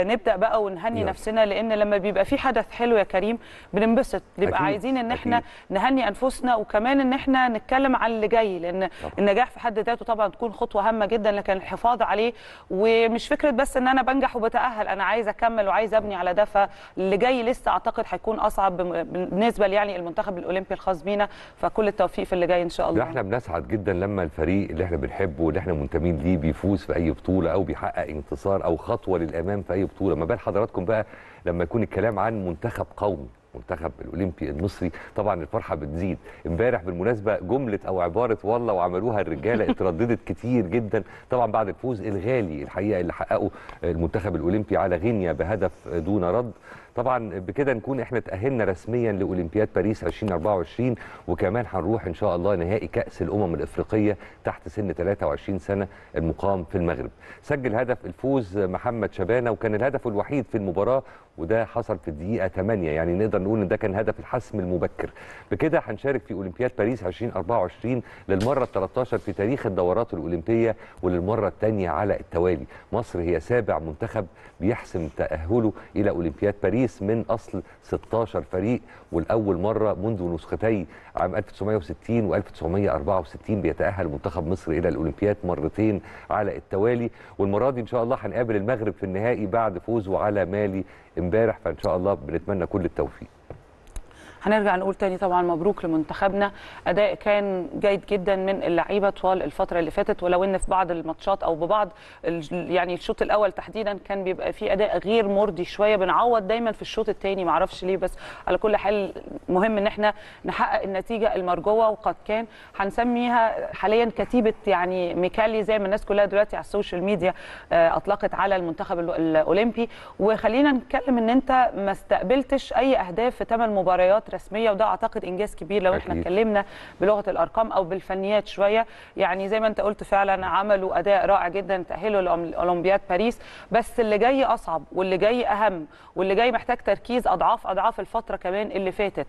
ونبدا بقى ونهني يلا. نفسنا لأن لما بيبقى في حدث حلو يا كريم بننبسط نبقى عايزين إن إحنا أكيد. نهني أنفسنا وكمان إن إحنا نتكلم عن اللي جاي لأن طبعا. النجاح في حد ذاته طبعا تكون خطوة هامة جدا لكن الحفاظ عليه ومش فكرة بس إن أنا بنجح وبتأهل أنا عايز أكمل وعايز أبني على ده فاللي جاي لسه أعتقد هيكون أصعب بالنسبة يعني المنتخب الأولمبي الخاص بينا فكل التوفيق في اللي جاي إن شاء الله إحنا بنسعد جدا لما الفريق اللي إحنا بنحبه واللي إحنا منتمين ليه بيفوز في أي بطولة أو بيحقق انتصار أو خطوة للأمام في أي بطوله ما بال حضراتكم بقى لما يكون الكلام عن منتخب قومي. منتخب الأولمبي المصري. طبعا الفرحة بتزيد. امبارح بالمناسبة جملة أو عبارة والله وعملوها الرجالة اترددت كتير جدا. طبعا بعد الفوز الغالي الحقيقة اللي حققه المنتخب الأولمبي على غينيا بهدف دون رد. طبعا بكده نكون إحنا تأهلنا رسميا لأولمبياد باريس 2024 وكمان هنروح إن شاء الله نهائي كأس الأمم الإفريقية تحت سن 23 سنة المقام في المغرب. سجل هدف الفوز محمد شبانة وكان الهدف الوحيد في المباراة وده حصل في الدقيقة 8 يعني نقدر نقول إن ده كان هدف الحسم المبكر. بكده هنشارك في أولمبياد باريس 2024 للمرة ال 13 في تاريخ الدورات الأولمبية وللمرة الثانية على التوالي. مصر هي سابع منتخب بيحسم تأهله إلى أولمبياد باريس من أصل 16 فريق والأول مرة منذ نسختي عام 1960 و1964 بيتأهل منتخب مصر إلى الأولمبياد مرتين على التوالي. والمرة دي إن شاء الله هنقابل المغرب في النهائي بعد فوزه على مالي امبارح. فإن شاء الله بنتمنى كل التوفيق. هنرجع نقول تاني طبعا مبروك لمنتخبنا. أداء كان جيد جدا من اللعيبة طوال الفترة اللي فاتت ولو إن في بعض الماتشات أو ببعض يعني الشوط الأول تحديدا كان بيبقى فيه أداء غير مرضي شوية. بنعوض دايما في الشوط الثاني معرفش ليه بس على كل حال مهم إن إحنا نحقق النتيجة المرجوة. وقد كان هنسميها حاليا كتيبة يعني ميكالي زي ما الناس كلها دلوقتي على ال social media آه، أطلقت على المنتخب ال- الأولمبي. وخلينا نتكلم إن أنت ما استقبلتش أي أهداف في ثمان مباريات رسمية وده أعتقد إنجاز كبير لو إحنا أكيد. اتكلمنا بلغة الأرقام أو بالفنيات شوية. يعني زي ما أنت قلت فعلا عملوا أداء رائع جدا تاهلوا لاولمبياد باريس. بس اللي جاي أصعب واللي جاي أهم واللي جاي محتاج تركيز أضعاف أضعاف الفترة كمان اللي فاتت.